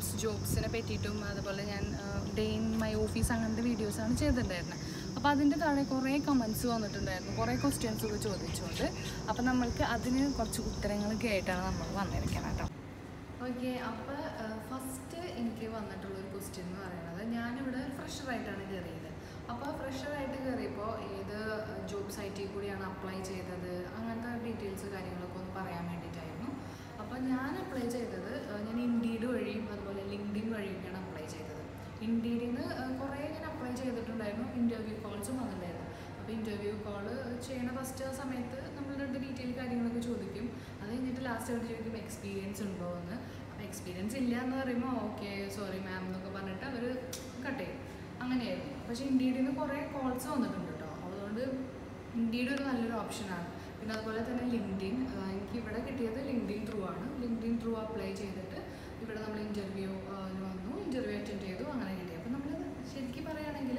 Accounts ജോബ്സിനെ പറ്റിയിട്ടും അതുപോലെ ഞാൻ ഡേ ഇൻ മൈ ഓഫീസ് അങ്ങനത്തെ വീഡിയോസാണ് ചെയ്തിട്ടുണ്ടായിരുന്നത് അപ്പോൾ അതിന്റെ താഴെ കുറേ കമൻസ് വന്നിട്ടുണ്ടായിരുന്നു. കുറേ ക്വസ്റ്റ്യൻസ് ഒക്കെ ചോദിച്ചുകൊണ്ട് അപ്പോൾ നമ്മൾക്ക് അതിന് കുറച്ച് ഉത്തരങ്ങളൊക്കെ ആയിട്ടാണ് നമ്മൾ വന്നിരിക്കുന്നത് കേട്ടോ ഓക്കെ അപ്പോൾ ഫസ്റ്റ് എനിക്ക് വന്നിട്ടുള്ളൊരു ക്വസ്റ്റ്യൻ എന്ന് പറയുന്നത് ഞാനിവിടെ ഫ്രഷറായിട്ടാണ് കയറിയത് അപ്പോൾ ഫ്രഷറായിട്ട് കയറിയപ്പോൾ ഏത് ജോബ് സൈറ്റിൽ കൂടിയാണ് അപ്ലൈ ചെയ്തത്? അങ്ങനത്തെ ഡീറ്റെയിൽസ് കാര്യങ്ങളൊക്കെ ഒന്ന് പറയാൻ വേണ്ടിയിട്ടായിരുന്നു. അപ്പോൾ ഞാൻ അപ്ലൈ ചെയ്തത് ഏഹ്, ഞാൻ ഇൻഡീഡ് വഴിയും അതുപോലെ ലിങ്ക്ഡിൻ വഴിയൊക്കെയാണ് അപ്ലൈ ചെയ്തത് ഇൻഡീഡിൽ നിന്ന് കുറേ ഞാൻ അപ്ലൈ ചെയ്തിട്ടുണ്ടായിരുന്നു ഇന്റർവ്യൂ കോൾസും വന്നിട്ടുണ്ടായിരുന്നു. അപ്പോൾ ഇന്റർവ്യൂ കോൾ ചെയ്യണ ഫസ്റ്റ് സമയത്ത് നമ്മളുടെ ഡീറ്റെയിൽ കാര്യങ്ങളൊക്കെ ചോദിക്കും. അത് കഴിഞ്ഞിട്ട് ലാസ്റ്റ് അവർ ചോദിക്കും എക്സ്പീരിയൻസ് ഉണ്ടോ എന്ന്? അപ്പോൾ എക്സ്പീരിയൻസ് ഇല്ല എന്ന് പറയുമ്പോൾ ഓക്കെ സോറി മാം എന്നൊക്കെ പറഞ്ഞിട്ട് അവർ കട്ട് ചെയ്യും. അങ്ങനെയായിരുന്നു. പക്ഷേ ഇൻഡീഡിൽ നിന്ന് കുറേ കോൾസ് വന്നിട്ടുണ്ട് കേട്ടോ അതുകൊണ്ട് ഇൻഡീഡ് ഒരു നല്ലൊരു ഓപ്ഷനാണ് പിന്നെ അതുപോലെ തന്നെ ലിങ്ക്ഡിൻ എനിക്ക് ഇവിടെ കിട്ടിയത് ലിങ്ക്ഡിൻ ത്രൂ ആണ്. ലിങ്ക്ഡിൻ ത്രൂ അപ്ലൈ ചെയ്തിട്ട് ഇവിടെ നമ്മൾ ഇന്റർവ്യൂ വന്നു ഇന്റർവ്യൂ അറ്റൻഡ് ചെയ്തു അങ്ങനെ കിട്ടി അപ്പോൾ നമ്മൾ ശരിക്കും പറയുകയാണെങ്കിൽ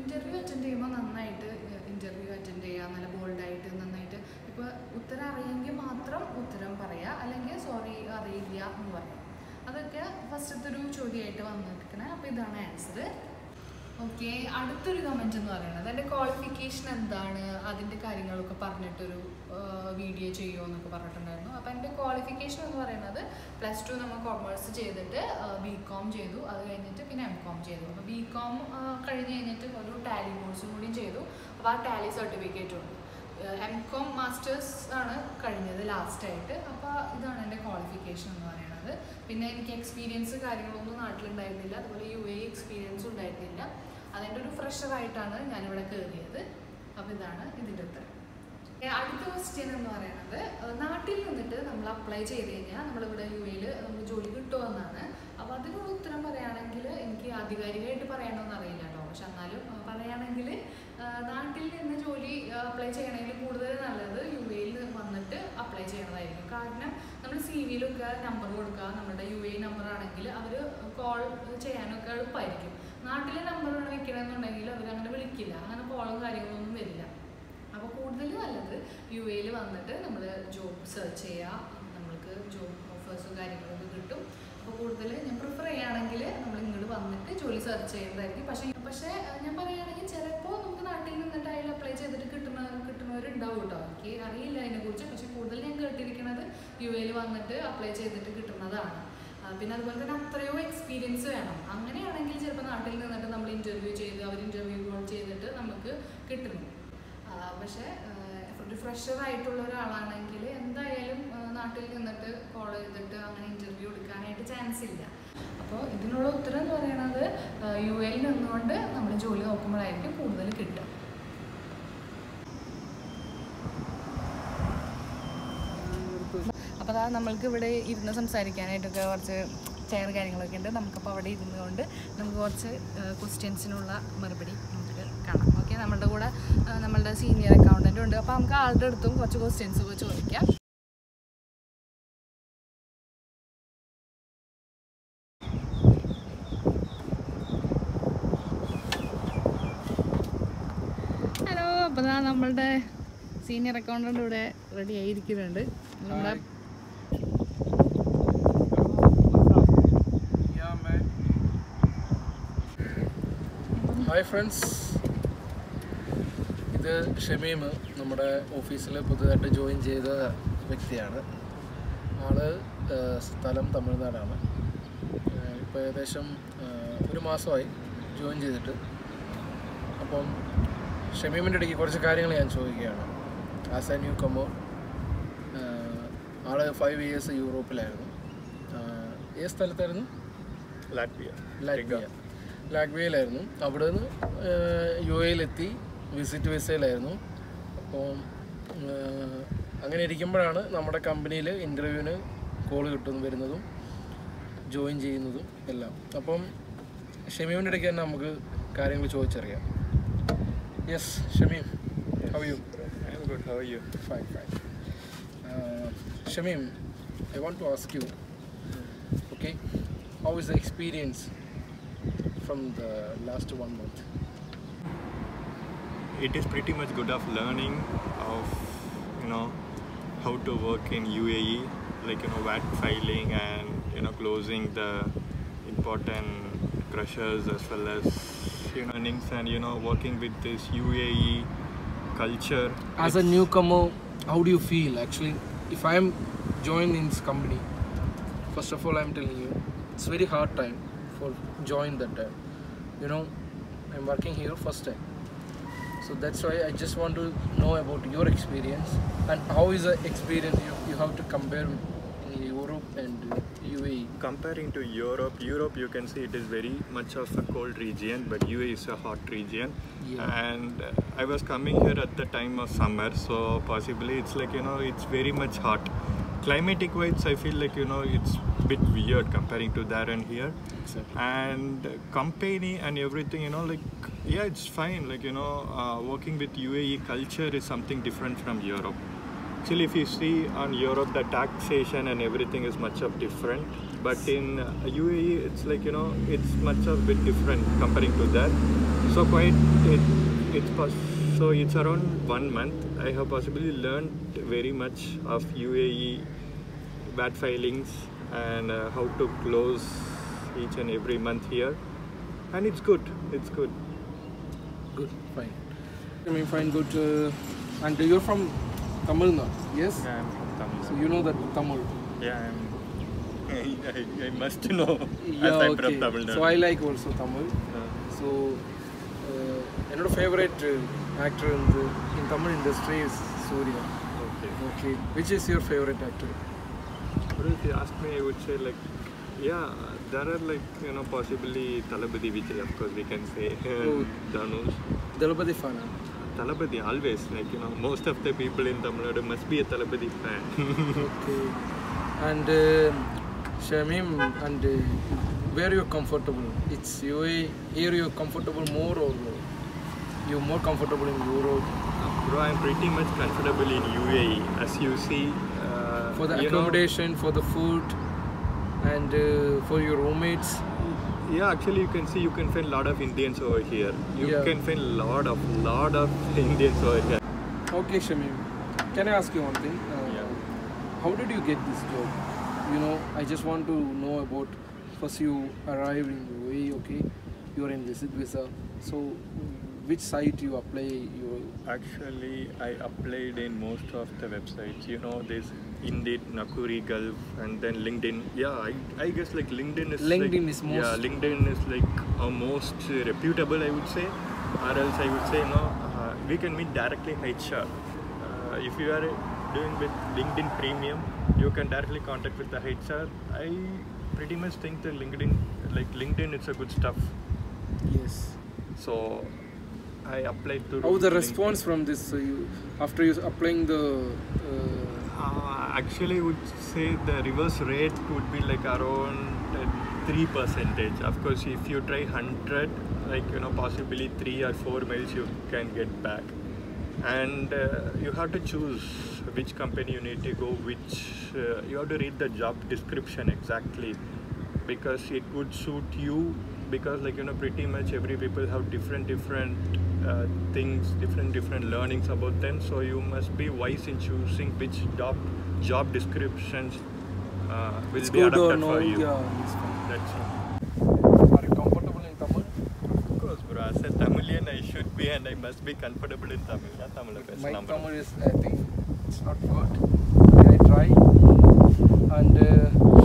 ഇന്റർവ്യൂ അറ്റൻഡ് ചെയ്യുമ്പോൾ നന്നായിട്ട് ഇന്റർവ്യൂ അറ്റൻഡ് ചെയ്യുക നല്ല ബോൾഡായിട്ട് നന്നായിട്ട് ഇപ്പോൾ ഉത്തരം അറിയെങ്കിൽ മാത്രം ഉത്തരം പറയുക അല്ലെങ്കിൽ സോറി അറിയില്ല എന്ന് പറയാം അതൊക്കെ ഫസ്റ്റത്തെ ഒരു ചോദ്യമായിട്ട് ഇതാണ് ആൻസർ ഓക്കെ അടുത്തൊരു കമന്റ് എന്ന് പറയുന്നത് എന്റെ ക്വാളിഫിക്കേഷൻ എന്താണ്? അതിന്റെ കാര്യങ്ങളൊക്കെ പറഞ്ഞിട്ടൊരു വീഡിയോ ചെയ്യുമോ എന്നൊക്കെ പറഞ്ഞിട്ടുണ്ടായിരുന്നു. അപ്പോൾ എന്റെ ക്വാളിഫിക്കേഷൻ എന്ന് പറയുന്നത് പ്ലസ് ടു നമ്മൾ കോമേഴ്സ് ചെയ്തിട്ട് ബി കോം ചെയ്തു. അത് കഴിഞ്ഞിട്ട് പിന്നെ എം കോം ചെയ്തു. അപ്പോൾ ബി കോം കഴിഞ്ഞ് കഴിഞ്ഞിട്ട് ഒരു ടാലി കോഴ്സും കൂടിയും ചെയ്തു. അപ്പോൾ ആ ടാലി സർട്ടിഫിക്കറ്റും ഉണ്ട്. എം കോം മാസ്റ്റേഴ്സ് ആണ് കഴിഞ്ഞത് ലാസ്റ്റായിട്ട് അപ്പോൾ ഇതാണ് എന്റെ ക്വാളിഫിക്കേഷൻ എന്ന് പറയുന്നത് പിന്നെ എനിക്ക് എക്സ്പീരിയൻസ് കാര്യങ്ങളൊന്നും നാട്ടിലുണ്ടായിരുന്നില്ല. അതുപോലെ യു എ എക്സ്പീരിയൻസ് ഉണ്ടായിരുന്നില്ല. അതിന്റെ ഒരു ഫ്രഷറായിട്ടാണ് ഞാനിവിടെ കയറിയത് അപ്പോൾ ഇതാണ് ഇതിന്റെ ഉത്തരം. അടുത്ത ക്വസ്റ്റ്യൻ എന്ന് പറയുന്നത് നാട്ടിൽ നിന്നിട്ട് നമ്മൾ അപ്ലൈ ചെയ്ത് കഴിഞ്ഞാൽ നമ്മളിവിടെ യു എയിൽ നമുക്ക് ജോലി കിട്ടുമെന്നാണ് അപ്പോൾ അതിനുള്ള ഉത്തരം പറയുകയാണെങ്കിൽ എനിക്ക് ആധികാരികമായിട്ട് പറയണമെന്ന് അറിയില്ല കേട്ടോ പക്ഷെ എന്നാലും പറയുകയാണെങ്കിൽ നാട്ടിൽ നിന്ന് ജോലി അപ്ലൈ ചെയ്യണമെങ്കിൽ കൂടുതൽ നല്ലത് യു എയിൽ വന്നിട്ട് അപ്ലൈ ചെയ്യണതായിരിക്കും. കാരണം നമ്മൾ സി വിയിലൊക്കെ നമ്പർ കൊടുക്കുക നമ്മുടെ യു എ നമ്പർ ആണെങ്കിൽ അവർ കോൾ ചെയ്യാനൊക്കെ എളുപ്പമായിരിക്കും. നാട്ടിലെ നമ്പറാണ് വെക്കണമെന്നുണ്ടെങ്കിൽ അവർ അങ്ങനെ വിളിക്കില്ല. അങ്ങനെ കോളും കാര്യങ്ങളൊന്നും വരില്ല. അപ്പോൾ കൂടുതൽ നല്ലത് യു എയിൽ വന്നിട്ട് നമ്മൾ ജോബ് സെർച്ച് ചെയ്യുക. നമ്മൾക്ക് ജോബ് ഓഫേഴ്സും കാര്യങ്ങളൊക്കെ കിട്ടും. അപ്പോൾ കൂടുതൽ ഞാൻ പ്രിഫർ ചെയ്യുകയാണെങ്കിൽ നമ്മൾ ഇങ്ങോട്ട് വന്നിട്ട് ജോലി സെർച്ച് ചെയ്യുന്നതായിരിക്കും പക്ഷേ പക്ഷേ ഞാൻ പറയുകയാണെങ്കിൽ ചിലപ്പോൾ നമുക്ക് നാട്ടിൽ നിന്നിട്ട് അതിൽ അപ്ലൈ ചെയ്തിട്ട് കിട്ടുന്ന കിട്ടുന്നവരുണ്ടാവും കേട്ടോ എനിക്ക് അറിയില്ല അതിനെക്കുറിച്ച്. പക്ഷേ കൂടുതൽ ഞാൻ കേട്ടിരിക്കുന്നത് യു എയിൽ വന്നിട്ട് അപ്ലൈ ചെയ്തിട്ട് കിട്ടുന്നതാണ്. പിന്നെ അതുപോലെ തന്നെ അത്രയോ എക്സ്പീരിയൻസ് വേണം. അങ്ങനെയാണെങ്കിൽ ചിലപ്പോൾ നാട്ടിൽ നിന്നിട്ട് നമ്മൾ ഇന്റർവ്യൂ ചെയ്ത് അവർ ഇന്റർവ്യൂ കോൾ ചെയ്തിട്ട് നമുക്ക് കിട്ടുന്നു. പക്ഷേ ഒരു ഫ്രഷർ ആയിട്ടുള്ള ഒരാളാണെങ്കിൽ എന്തായാലും നാട്ടിൽ നിന്നിട്ട് കോൾ ചെയ്തിട്ട് അങ്ങനെ ഇന്റർവ്യൂ എടുക്കാനായിട്ട് ചാൻസ് ഇല്ല. അപ്പോൾ ഇതിനുള്ള ഉത്തരം എന്ന് പറയുന്നത് യു എയിൽ നിന്നുകൊണ്ട് നമ്മൾ ജോലി നോക്കുമ്പോഴായിരിക്കും കൂടുതൽ കിട്ടും അപ്പോൾ അതാ നമ്മൾക്ക് ഇവിടെ ഇരുന്ന് സംസാരിക്കാനായിട്ടൊക്കെ കുറച്ച് ചെയർ കാര്യങ്ങളൊക്കെ ഉണ്ട്. നമുക്കപ്പോൾ അവിടെ ഇരുന്നുകൊണ്ട് നമുക്ക് കുറച്ച് ക്വസ്റ്റ്യൻസിനുള്ള മറുപടി നമുക്ക് കാണാം. ഓക്കെ നമ്മളുടെ കൂടെ നമ്മളുടെ സീനിയർ അക്കൗണ്ടന്റ് ഉണ്ട്. അപ്പോൾ നമുക്ക് ആളുടെ അടുത്തും കുറച്ച് ക്വസ്റ്റ്യൻസ് ചോദിക്കാം ഹലോ അപ്പോൾ ദാ നമ്മളുടെ സീനിയർ അക്കൗണ്ടന്റ് ഇവിടെ റെഡി ആയിരിക്കുന്നുണ്ട്. നമ്മുടെ ഹായ് ഫ്രണ്ട്സ് ഇത് ഷമീം നമ്മുടെ ഓഫീസിൽ പുതുതായിട്ട് ജോയിൻ ചെയ്ത വ്യക്തിയാണ്. ആൾ സ്ഥലം തമിഴ്നാടാണ്. ഇപ്പോൾ ഏകദേശം ഒരു മാസമായി ജോയിൻ ചെയ്തിട്ട്. അപ്പം ഷമീമിന്റെ ഇടയ്ക്ക് കുറച്ച് കാര്യങ്ങൾ ഞാൻ ചോദിക്കുകയാണ്. ആസ് എ ന്യൂ കമോർ ആൾ ഫൈവ് ഇയേഴ്സ് യൂറോപ്പിലായിരുന്നു. ഏ ഏത് സ്ഥലത്തായിരുന്നു? ലാറ്റ്വിയ. ലാറ്റ്വിയ. ലാറ്റ്വിയയിലായിരുന്നു. അവിടെ നിന്ന് യു എയിലെത്തി വിസിറ്റ് വിസയിലായിരുന്നു അപ്പോൾ അങ്ങനെ ഇരിക്കുമ്പോഴാണ് നമ്മുടെ കമ്പനിയിൽ ഇന്റർവ്യൂവിന് കോൾ കിട്ടുന്നു വരുന്നതും ജോയിൻ ചെയ്യുന്നതും എല്ലാം. അപ്പം ഷമീമിന്റെ ഇടയ്ക്ക് തന്നെ നമുക്ക് കാര്യങ്ങൾ ചോദിച്ചറിയാം. Yes, Shamim. Yes. How are you? I'm good. How are you? Fine, fine. Uh, Shamim, I want to ask you, okay, how is the experience from the last one month? It is pretty much good of learning of, you know, how to work in UAE, like, you know, VAT filing and, you know, closing the important crushers as well as you know earnings and you know working with this UAE culture. As a newcomer, how do you feel actually? If I'm joined in this company, first of all, I'm telling you, it's very hard time for join that time. You know, I'm working here first time. So that's why I just want to know about your experience and how is the experience you, you have to compare with in Europe and UAE. comparing to Europe, Europe you can see it is very much of a cold region, but UAE is a hot region. Yeah. And I was coming here at the time of summer, so possibly it's like you know it's very much hot. Climatic wise, I feel like you know it's a bit weird comparing to there and here. Exactly. And company and everything, you know, like yeah, it's fine. Like you know, uh, working with UAE culture is something different from Europe. Actually, if you see on Europe, the taxation and everything is much of different. But in UAE, it's like you know, it's much of bit different comparing to that. So quite it, it's so it's around one month. I have possibly learned very much of UAE VAT filings and uh, how to close each and every month here, and it's good. It's good. Good, fine. I mean, fine, good. Uh, and you're from Tamil no. Yes? Yeah, I'm from Tamil. So you know that Tamil? Yeah, I'm, I, I must know yeah, I'm okay. from Tamil. Nadu. So I like also Tamil. Uh. So uh, another favorite uh, actor in the in Tamil industry is Surya. Okay. Okay. Which is your favorite actor? If you ask me, I would say like yeah, there are like, you know, possibly Talabadi Vijay, of course, we can say. Oh. Dhanush. Dalabadi Fana. Talabadi always like you know most of the people in Tamil Nadu must be a Talabadi fan. Okay. And uh, Shamim, and uh, where you're comfortable? It's UAE. Here you're comfortable more or you're more comfortable in Europe? Bro, I'm pretty much comfortable in UAE. As you see, uh, For the you know- accommodation, for the food, and uh, for your roommates. Yeah, actually, you can see you can find a lot of Indians over here. You Yeah. can find a lot of lot of Indians over here. Okay, Shamim. Can I ask you one thing? Uh, Yeah. How did you get this job? You know, I just want to know about. First, you arrived in UAE. Okay, you are in visit visa. So, which site you apply? You Actually, I applied in most of the websites. You know, there's Indeed, Nakuri Gulf, and then LinkedIn. Yeah, I, I guess like LinkedIn is LinkedIn like, is yeah, LinkedIn is like a most reputable, I would say, or else I would say no. Uh, we can meet directly HR. Uh, if you are doing with LinkedIn Premium, you can directly contact with the HR. I pretty much think that LinkedIn, like LinkedIn, it's a good stuff. yes. So I applied to. How the LinkedIn. response from this? Uh, you after you applying the. Uh, Uh, actually, I would say the reverse rate would be like around uh, three percentage. Of course, if you try hundred, like you know, possibly three or four mails you can get back, and uh, you have to choose which company you need to go. Which uh, you have to read the job description exactly, because it would suit you because like you know pretty much every people have different different uh, things different different learnings about them. So you must be wise in choosing which job job descriptions uh, will it's be adapted no, for you. Yeah, it's are you comfortable in tamil? Of course bro. As a tamilian i should be and i must be comfortable in tamil. Yeah, tamil my number. tamil is i think it's not good. I try? And uh,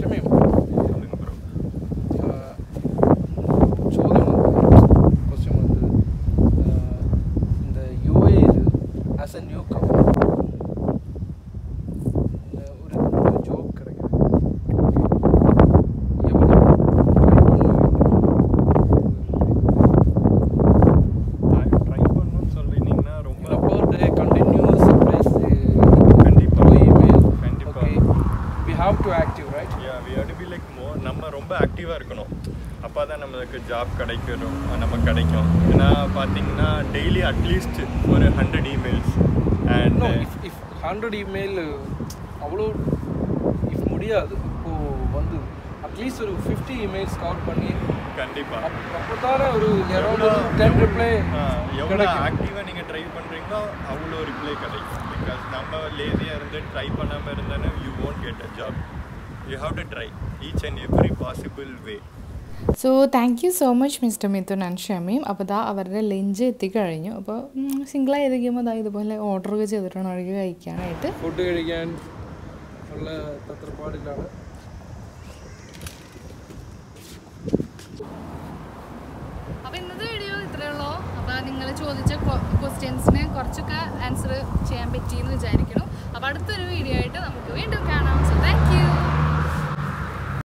ரொம்ப ஆக்டிவாக இருக்கணும். அப்போ தான் நம்மளுக்கு job கிடைக்கணும் நம்ம கிடைக்கும். ஏன்னா பார்த்தீங்கன்னா டெய்லி அட்லீஸ்ட் ஒரு hundred emails and if if hundred email அவ்வளோ இஃப் முடியாது இப்போது வந்து அட்லீஸ்ட் ஒரு ஃபிஃப்டி இமெயில்ஸ் கவர் பண்ணி கண்டிப்பாக அப்போ தானே ஒரு எவ்வளோ டென் ரிப்ளை எவ்வளோ ஆக்டிவாக நீங்கள் ட்ரை பண்ணுறீங்களோ அவ்வளோ ரிப்ளை கிடைக்கும். பிகாஸ் நம்ம லேசியாக இருந்து ட்ரை பண்ணாமல் இருந்தோன்னா you won't get a job you have to try each and every possible way so thank you so much mister Mithun and Shameem അപ്പോൾ ദാ അവരുടെ ലഞ്ച് എത്തിക്കഴിഞ്ഞു അപ്പോൾ സിംഗിളായി ഇരിക്കുമ്പോൾ ദാ ഇതുപോലെ ഓർഡർ ഒക്കെ ചെയ്തിട്ടാണ് അവർക്ക് കഴിക്കാനായിട്ട്. ഫുഡ് കഴിക്കാൻ ഉള്ള തത്രപ്പാടിലാണ്. അപ്പോൾ ഇന്നത്തെ വീഡിയോ ഇത്രയേ ഉള്ളൂ. അപ്പോൾ നിങ്ങൾ ചോദിച്ച ക്വസ്റ്റ്യൻസിന് കുറച്ചൊക്കെ ആൻസർ ചെയ്യാൻ പറ്റിയെന്ന് വിചാരിക്കണം അപ്പോൾ അടുത്തൊരു വീഡിയോ ആയിട്ട് നമുക്ക് വീണ്ടും കാണാം. So thank U